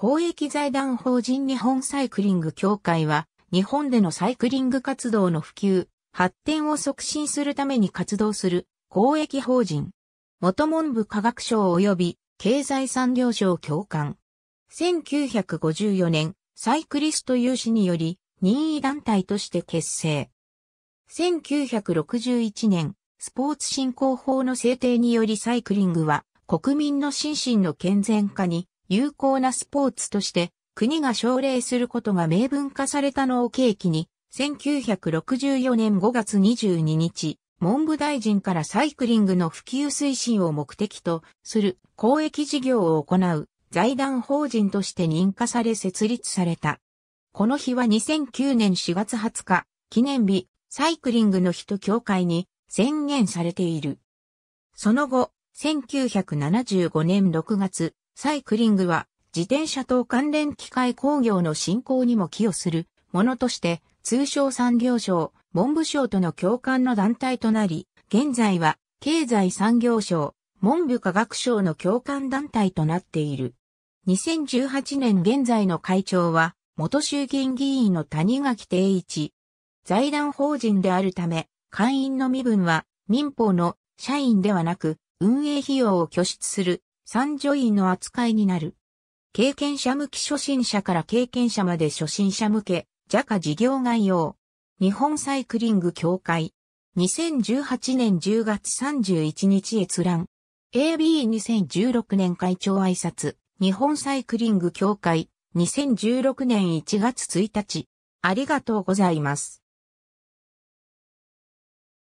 公益財団法人日本サイクリング協会は、日本でのサイクリング活動の普及、発展を促進するために活動する公益法人。元文部科学省及び経済産業省協管。1954年、サイクリスト有志により任意団体として結成。1961年、スポーツ振興法の制定によりサイクリングは国民の心身の健全化に有効なスポーツとして国が奨励することが明文化されたのを契機に、1964年5月22日、文部大臣からサイクリングの普及推進を目的とする公益事業を行う財団法人として認可され設立された。この日は2009年4月20日、記念日、サイクリングの日と協会に宣言されている。その後、1975年6月、サイクリングは自転車等関連機械工業の振興にも寄与するものとして、通商産業省、文部省との共感の団体となり、現在は経済産業省、文部科学省の共感団体となっている。2018年現在の会長は、元衆議院議員の谷垣定一。財団法人であるため、会員の身分は民法の社員ではなく、運営費用を拠出する三女員の扱いになる。経験者向き初心者から経験者まで初心者向け、ジカ事業概要。日本サイクリング協会。2018年10月31日閲覧。AB2016 年会長挨拶。日本サイクリング協会。2016年1月1日。ありがとうございます。